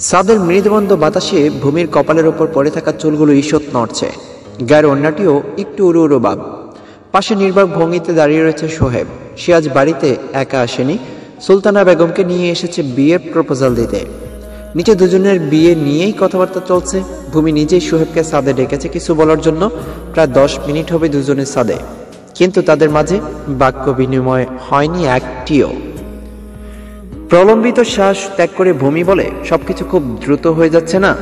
সাদের মৃদুবন্ধ বাতাসে ভূমির কপালের ওপর পড়ে থাকা চুলগুলো ঈষৎ নড়ছে। গায়ের অন্যটিও একটু উড়ো উড়ো বাঘ পাশে নির্বাক ভঙ্গিতে দাঁড়িয়ে রয়েছে সোহেব। সে আজ বাড়িতে একা আসেনি। সুলতানা বেগমকে নিয়ে এসেছে বিয়ের প্রপোজাল দিতে। নিচে দুজনের বিয়ে নিয়েই কথাবার্তা চলছে। ভূমি নিজেই সোহেবকে সাদে ডেকেছে কিছু বলার জন্য। প্রায় দশ মিনিট হবে দুজনের সাদে। কিন্তু তাদের মাঝে বাক্য বিনিময় হয়নি একটিও। প্রলম্বিত শ্বাস ত্যাগ করে ভূমি বলে সবকিছু খুব দ্রুত হয়ে যাচ্ছে না।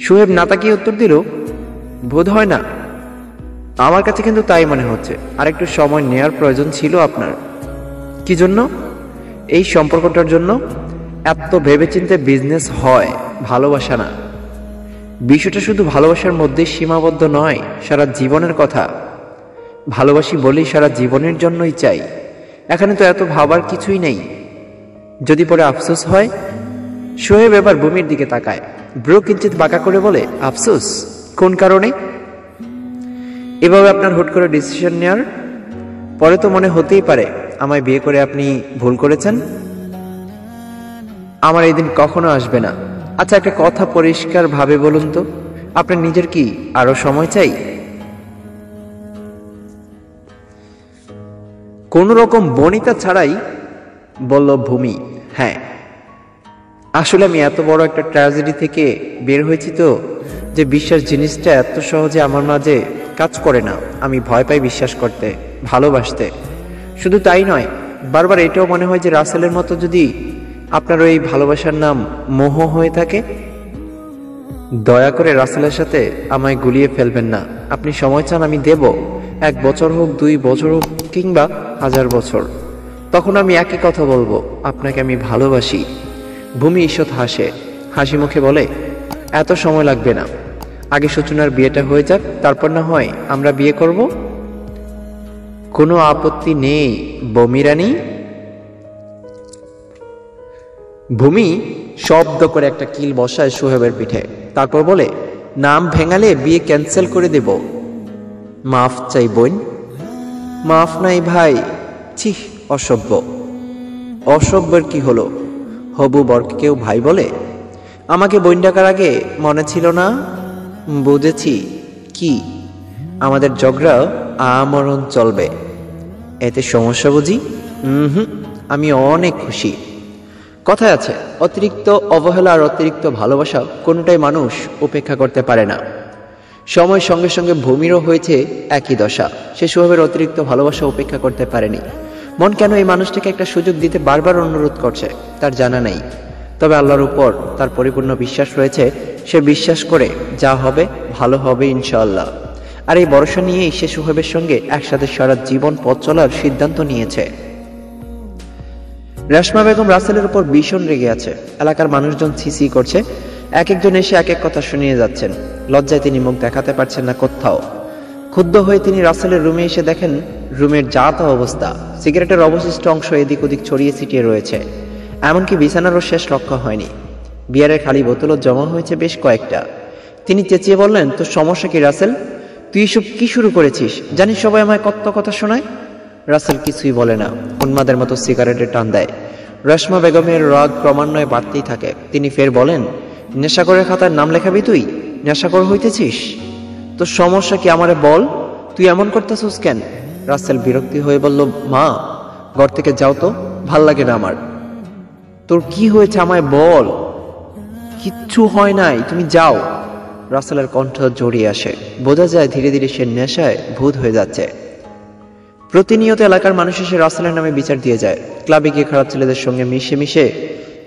সোহেব না তাকিয়ে উত্তর দিল, বোধ হয় না। আমার কাছে কিন্তু তাই মনে হচ্ছে। আর একটু সময় নেয়ার প্রয়োজন ছিল আপনার। কি জন্য? এই সম্পর্কটার জন্য এত ভেবেচিন্তে বিজনেস হয়, ভালোবাসা না। বিষয়টা শুধু ভালোবাসার মধ্যে সীমাবদ্ধ নয়, সারা জীবনের কথা। ভালোবাসি বলেই সারা জীবনের জন্যই চাই। এখানে তো এত ভাবার কিছুই নেই। যদি পরে আফসোস হয়, সোহেব এবার ভূমির দিকে তাকায়। ব্রো কিঞ্চিত বাঁকা করে বলে, আফসোস? কোন কারণে? এভাবে আপনার হুট করে ডিসিশন নেওয়ার পরে তো মনে হতেই পারে, আমায় বিয়ে করে আপনি ভুল করেছেন। আমার এই দিন কখনো আসবে না। আচ্ছা একটা কথা পরিষ্কার ভাবে বলুন তো। আপনার নিজের কি আরও সময় চাই? কোন রকম বনিতা ছাড়াই বলল, ভূমি হ্যাঁ। আসলে আমি এত বড় একটা ট্র্যাজেডি থেকে বের হয়েছি তো যে বিশ্বাস জিনিসটা এত সহজে আমার মাঝে কাজ করে না। আমি ভয় পাই বিশ্বাস করতে, ভালোবাসতে। শুধু তাই নয়, বারবার এটাও মনে হয় যে রাসেলের মতো যদি আপনার ওই ভালোবাসার নাম মোহ হয়ে থাকে, দয়া করে রাসেলের সাথে আমায় গুলিয়ে ফেলবেন না। আপনি সময় চান, আমি দেব। এক বছর হোক, দুই বছর হোক, কিংবা হাজার বছর। তখন আমি একই কথা বলব, আপনাকে আমি ভালোবাসি। ভূমি ঈষৎ হাসে। হাসি মুখে বলে, এত সময় লাগবে না। আগে সূচনার বিয়েটা হয়ে যাক, তারপর না হয় আমরা বিয়ে করব? কোনো আপত্তি নেই, বমিরানি। ভূমি শব্দ করে একটা কিল বসায় সোহেবের পিঠে। তারপর বলে, নাম ভেঙালে বিয়ে ক্যান্সেল করে দেব। মাফ চাই বোন। মাফ নাই ভাই, ছি, অসভ্য। অসভ্যের কি হলো? হবু বরকে কেউ ভাই বলে? আমাকে বইন ডাকার আগে মনে ছিল না? বুঝেছি, কি? আমাদের ঝগড়া আমরণ চলবে। এতে সমস্যা বুঝি? হুম, আমি অনেক খুশি। কথায় আছে, অতিরিক্ত অবহেলা আর অতিরিক্ত ভালোবাসা কোনোটাই মানুষ উপেক্ষা করতে পারে না। সময়ের সঙ্গে সঙ্গে ভূমিরও হয়েছে একই দশা। সে স্বভাবের অতিরিক্ত ভালোবাসা উপেক্ষা করতে পারেনি। মন কেন এই মানুষটাকে একটা সুযোগ দিতে বারবার অনুরোধ করছে, তার জানা নেই। তবে আল্লাহর উপর তার পরিপূর্ণ বিশ্বাস রয়েছে, সে বিশ্বাস করে যা হবে, ভালো হবে ইনশাআল্লাহ। আর এই ভরসা নিয়েই সে সুহেবের সঙ্গে একসাথে সারা জীবন পথ চলার সিদ্ধান্ত নিয়েছে। রেশমা বেগম রাসেলের উপর ভীষণ রেগে আছে। এলাকার মানুষজন ছিসি করছে এক একজন এসে এক এক কথা শুনিয়ে যাচ্ছেন। লজ্জায় তিনি মুখ দেখাতে পারছেন না কোথাও। ক্ষুব্ধ হয়ে তিনি রাসেলের রুমে এসে দেখেন, রুমের যা তা অবস্থা। সিগারেটের অবশিষ্ট অংশ এদিক ওদিক ছড়িয়ে ছিটিয়ে রয়েছে। এমনকি বিছানারও শেষ লক্ষ্য হয়নি। বিয়ারের খালি বোতলও জমা হয়েছে বেশ কয়েকটা। তিনি চেঁচিয়ে বললেন, তোর সমস্যা কি রাসেল? তুই এসব কি শুরু করেছিস? জানিস সবাই আমায় কত কথা শোনায়? রাসেল কিছুই বলে না। উন্মাদের মতো সিগারেটের টান দেয়। রেশমা বেগমের রাগ ক্রমান্বয়ে বাড়তেই থাকে। তিনি ফের বলেন নেশাকরের খাতায় নাম লেখাবি তুই? নেশাকর হইতেছিস? তোর সমস্যা কি আমারে বল? তুই এমন করতেছিস কেন? রাসেল বিরক্তি হয়ে বলল, মা, ঘর থেকে যাও তো, ভালো লাগে না আমার। তোর কি হয়েছে আমায় বল? কিচ্ছু হয় নাই, তুমি যাও। রাসেলের কণ্ঠ জড়িয়ে আসে। বোঝা যায় ধীরে ধীরে সে নেশায় ভূত হয়ে যাচ্ছে। প্রতিনিয়ত এলাকার মানুষ এসে রাসেলের নামে বিচার দিয়ে যায়। ক্লাবে গিয়ে খারাপ ছেলেদের সঙ্গে মিশে মিশে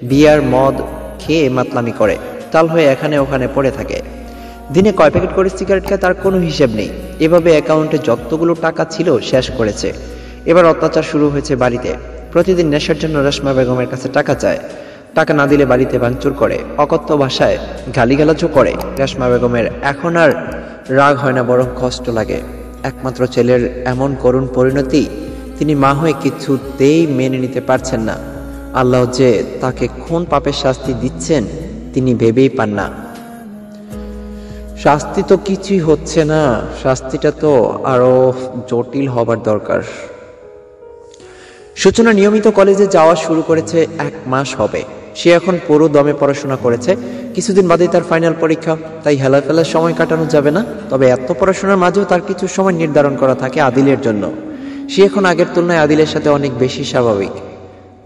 বিয়ার, মদ খেয়ে মাতলামি করে। তাল হয়ে এখানে ওখানে পড়ে থাকে। দিনে কয় প্যাকেট করে সিগারেট খায় তার কোনো হিসেব নেই। এভাবে অ্যাকাউন্টে যতগুলো টাকা ছিল শেষ করেছে। এবার অত্যাচার শুরু হয়েছে বাড়িতে। প্রতিদিন নেশার জন্য রেশমা বেগমের কাছে টাকা চায়। টাকা না দিলে বাড়িতে ভাঙচুর করে। অকথ্য ভাষায় গালিগালাজও করে। রেশমা বেগমের এখন আর রাগ হয় না, বরং কষ্ট লাগে। একমাত্র ছেলের এমন করুণ পরিণতি তিনি মা হয়ে কিছুতেই মেনে নিতে পারছেন না। আল্লাহ যে তাকে খুন পাপের শাস্তি দিচ্ছেন, তিনি ভেবেই পান না। শাস্তি তো কিছুই হচ্ছে না, শাস্তিটা তো আরও জটিল হবার দরকার। সূচনা নিয়মিত কলেজে যাওয়া শুরু করেছে এক মাস হবে। সে এখন পুরো দমে পড়াশোনা করেছে। কিছুদিন বাদেই তার ফাইনাল পরীক্ষা। তাই হেলা ফেলার সময় কাটানো যাবে না। তবে এত পড়াশোনার মাঝেও তার কিছু সময় নির্ধারণ করা থাকে আদিলের জন্য। সে এখন আগের তুলনায় আদিলের সাথে অনেক বেশি স্বাভাবিক।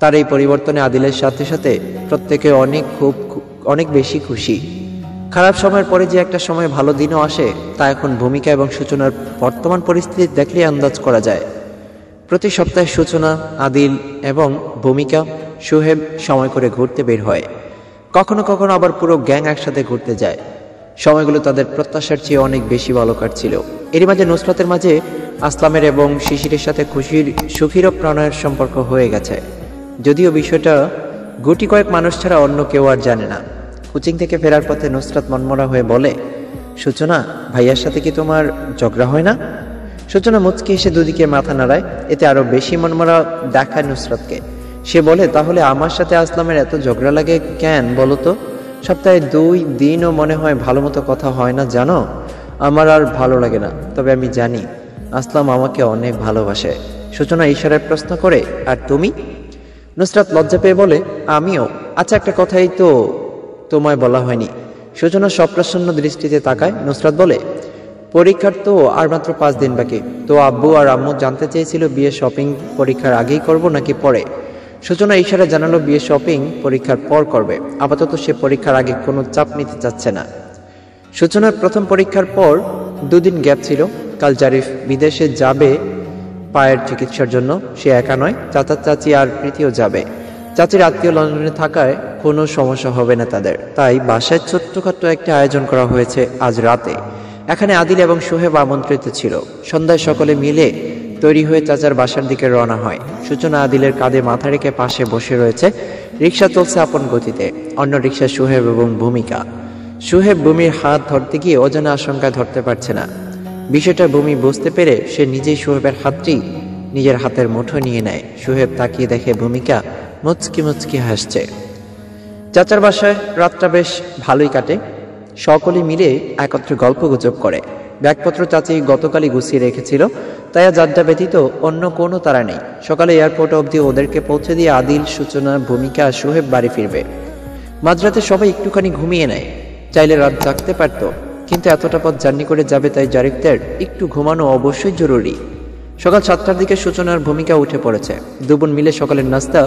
তার এই পরিবর্তনে আদিলের সাথে সাথে প্রত্যেকে অনেক খুব অনেক বেশি খুশি। খারাপ সময়ের পরে যে একটা সময় ভালো দিনও আসে, তা এখন ভূমিকা এবং সূচনার বর্তমান পরিস্থিতি দেখলে আন্দাজ করা যায়। প্রতি সপ্তাহে সূচনা, আদিল এবং ভূমিকা সুহেব সময় করে ঘুরতে বের হয়। কখনো কখনো আবার পুরো গ্যাং একসাথে ঘুরতে যায়। সময়গুলো তাদের প্রত্যাশার চেয়ে অনেক বেশি ভালো কাটছিল এরই মাঝে নুসরাতের মাঝে আসলামের এবং শিশিরের সাথে খুশির সুখীর প্রণয়ের সম্পর্ক হয়ে গেছে। যদিও বিষয়টা গুটি কয়েক মানুষ ছাড়া অন্য কেউ আর জানে না। কোচিং থেকে ফেরার পথে নুসরাত মনমরা হয়ে বলে, সূচনা, ভাইয়ার সাথে কি তোমার ঝগড়া হয় না? সূচনা মুচকি এসে দুদিকে মাথা নাড়ায়, এতে আরও বেশি মনমরা দেখায় নুসরাতকে। সে বলে, তাহলে আমার সাথে আসলামের এত ঝগড়া লাগে কেন বলো তো? সপ্তাহে দুই দিনও মনে হয় ভালো মতো কথা হয় না, জানো? আমার আর ভালো লাগে না, তবে আমি জানি আসলাম আমাকে অনেক ভালোবাসে। সূচনা ইশারায় প্রশ্ন করে, আর তুমি? নুসরাত লজ্জা পেয়ে বলে, আমিও। আচ্ছা একটা কথাই তো তোমায় বলা হয়নি। সূচনা সপ্রসন্ন দৃষ্টিতে তাকায়। নুসরাত বলে, পরীক্ষার তো আর মাত্র পাঁচ দিন বাকি। তো আব্বু আর আম্মু জানতে চেয়েছিল বিয়ে শপিং পরীক্ষার আগেই করব নাকি পরে? সূচনা ইশারা জানালো বিয়ে শপিং পরীক্ষার পর করবে। আপাতত সে পরীক্ষার আগে কোনো চাপ নিতে চাচ্ছে না। সূচনার প্রথম পরীক্ষার পর দুদিন গ্যাপ ছিল। কাল জারিফ বিদেশে যাবে পায়ের চিকিৎসার জন্য সে একা নয়, চাচা, চাচি আর প্রীতিও যাবে। চাচির আত্মীয় লন্ডনে থাকায় কোনো সমস্যা হবে না তাদের। তাই বাসায় ছোট্টখাট্ট একটা আয়োজন করা হয়েছে আজ রাতে। এখানে আদিল এবং সোহেব আমন্ত্রিত ছিল। সন্ধ্যায় সকলে মিলে তৈরি হয়ে চাচার বাসার দিকে রওনা হয়। সূচনা আদিলের কাঁধে মাথা রেখে পাশে বসে রয়েছে রিক্সা চলছে আপন গতিতে, অন্য রিক্সা সোহেব এবং ভূমিকা। সোহেব ভূমির হাত ধরতে গিয়ে অজানা আশঙ্কা ধরতে পারছে না। বিষয়টা ভূমি বুঝতে পেরে সে নিজেই সোহেবের হাতটি নিজের হাতের মুঠো নিয়ে নেয়। সোহেব তাকিয়ে দেখে ভূমিকা মুচকি মুচকি হাসছে। চাচার বাসায় রাতটা বেশ ভালোই কাটে। সকলে মিলে একত্রে গল্প গুজব করে। ব্যাগপত্র চাচি গতকালই গুছিয়ে রেখেছিল, তাই আজ ব্যতীত অন্য কোনো তারা নেই। সকালে এয়ারপোর্ট অবধি ওদেরকে পৌঁছে দিয়ে আদিল, সূচনা, ভূমিকা, সোহেব বাড়ি ফিরবে। মাঝরাতে সবাই একটুখানি ঘুমিয়ে নেয়। চাইলে রাত জাগতে পারত। কিন্তু এতটা পথ জার্নি করে যাবে তাই জারিকদের একটু ঘুমানো অবশ্যই জরুরি। সকাল সাতটার দিকে সূচনার ভূমিকা উঠে পড়েছে। দুবোন মিলে সকালের নাস্তা,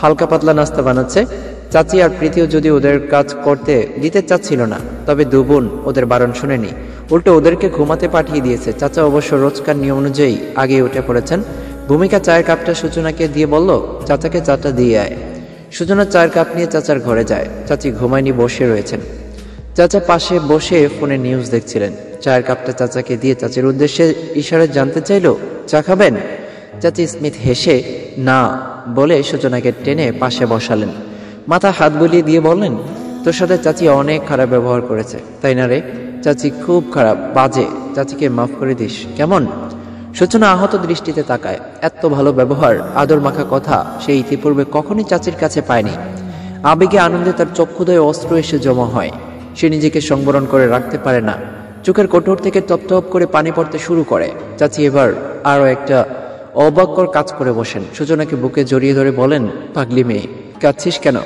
হালকা পাতলা নাস্তা বানাচ্ছে। চাচি আর প্রীতিও যদি ওদের কাজ করতে দিতে চাচ্ছিল না, তবে দুবোন ওদের বারণ শুনেনি। উল্টো ওদেরকে ঘুমাতে পাঠিয়ে দিয়েছে। চাচা অবশ্য রোজকার নিয়ম অনুযায়ী আগে উঠে পড়েছেন। ভূমিকা চায়ের কাপটা সূচনাকে দিয়ে বলল, চাচাকে চাটা দিয়ে আয়। সূচনা চায়ের কাপ নিয়ে চাচার ঘরে যায়। চাচি ঘুমায়নি, বসে রয়েছেন। চাচা পাশে বসে ফোনে নিউজ দেখছিলেন। চায়ের কাপটা চাচাকে দিয়ে চাচির উদ্দেশ্যে ইশারা জানতে চাইলো, চা খাবেন? চাচি স্মিথ হেসে, না, বলে সূচনাকে টেনে পাশে বসালেন। মাথা হাত বুলিয়ে দিয়ে বললেন, তোর সাথে চাচি অনেক খারাপ ব্যবহার করেছে, তাই না রে? চাচি খুব খারাপ, বাজে। চাচিকে মাফ করে দিস, কেমন? সূচনা আহত দৃষ্টিতে তাকায়। এত ভালো ব্যবহার, আদর মাখা কথা সে ইতিপূর্বে কখনই চাচির কাছে পায়নি। আবেগে আনন্দে তার চক্ষুদয় অস্ত্র এসে জমা হয়। সে নিজেকে সংবরণ করে রাখতে পারে না। চোখের কঠোর থেকে টপ করে পানি পড়তে শুরু করে। চাচি এবার আরও একটা অবাক্যর কাজ করে বসেন। সূচনাকে বুকে জড়িয়ে ধরে বলেন, পাগলি মেয়ে, কাঁদছিস কেন?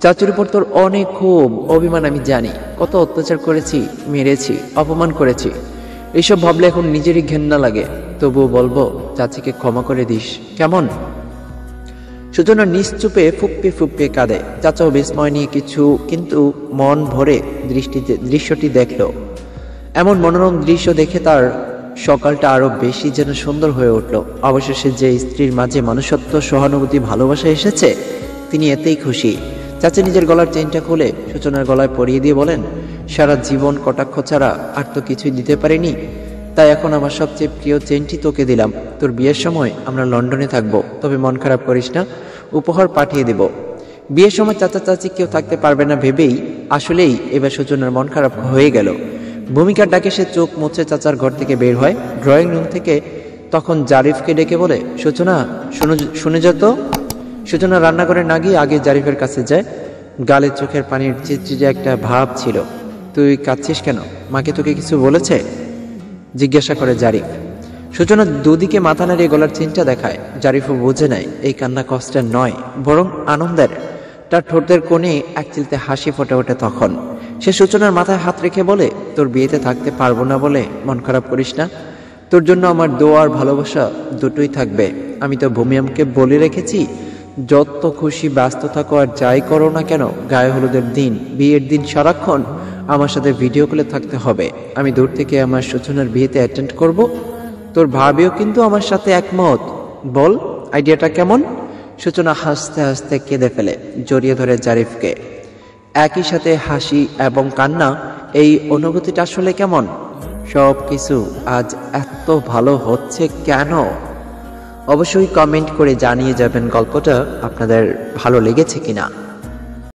চাচুর উপর তোর অনেক খুব অভিমান আমি জানি। কত অত্যাচার করেছি, মেরেছি, অপমান করেছি। এইসব ভাবলে এখন নিজেরই ঘেন্না লাগে। তবুও বলব, চাচিকে ক্ষমা করে দিস। কেমন? সুজনা নিশ্চুপে ফুপ্পে ফুপ্পে কাঁদে। চাচাও বিস্ময় নিয়ে কিছু কিন্তু মন ভরে দৃষ্টিতে দৃশ্যটি দেখল। এমন মনোরম দৃশ্য দেখে তার সকালটা আরও বেশি যেন সুন্দর হয়ে উঠল। অবশেষে যে স্ত্রীর মাঝে মানুষত্ব সহানুভূতি, ভালোবাসা এসেছে, তিনি এতেই খুশি। চাচা নিজের গলার চেনটা খুলে সূচনার গলায় পরিয়ে দিয়ে বলেন, সারা জীবন কটাক্ষ ছাড়া আর তো কিছুই দিতে পারেনি। তাই এখন আমার সবচেয়ে প্রিয় চেনটি তোকে দিলাম। তোর বিয়ের সময় আমরা লন্ডনে থাকব। তবে মন খারাপ করিস না। উপহার পাঠিয়ে দেব। বিয়ের সময় চাচা চাচি কেউ থাকতে পারবে না ভেবেই আসলেই এবার সূচনার মন খারাপ হয়ে গেল। ভূমিকার ডাকে সে চোখ মুছে চাচার ঘর থেকে বের হয়। ড্রয়িং রুম থেকে তখন জারিফকে ডেকে বলে, সূচনা, শুনে শুনে যেত সূচনা রান্নাঘরে না গিয়ে আগে জারিফের কাছে যায়। গালে চোখের পানির চিটচিটে একটা ভাব ছিল। তুই কাঁদছিস কেন? মাকে তোকে কিছু বলেছে? জিজ্ঞাসা করে জারিফ। সূচনা দুদিকে মাথা নাড়িয়ে গলার চিন্তা দেখায়। জারিফও বুঝে নাই এই কান্না কষ্টের নয়, বরং আনন্দের। তার ঠোঁটের কোণে এক চিলতে হাসি ফোটে ওঠে তখন। সে সূচনার মাথায় হাত রেখে বলে, তোর বিয়েতে থাকতে পারব না বলে মন খারাপ করিস না। তোর জন্য আমার দোয়া আর ভালোবাসা দুটোই থাকবে। আমি তো ভূমিয়ামকে বলে রেখেছি, যত খুশি ব্যস্ত থাকো আর যাই করো না কেন, গায়ে হলুদের দিন, বিয়ের দিন সারাক্ষণ আমার সাথে ভিডিও কলে থাকতে হবে। আমি দূর থেকে আমার সূচনার বিয়েতে অ্যাটেন্ড করব। তোর ভাবিও কিন্তু আমার সাথে একমত। বল, আইডিয়াটা কেমন? সূচনা হাসতে হাসতে কেঁদে ফেলে জড়িয়ে ধরে জারিফকে। একই সাথে হাসি এবং কান্না, এই অনুভূতিটা আসলে কেমন? সব কিছু আজ এত ভালো হচ্ছে কেন? অবশ্যই কমেন্ট করে জানিয়ে যাবেন গল্পটা আপনাদের ভালো লেগেছে কিনা।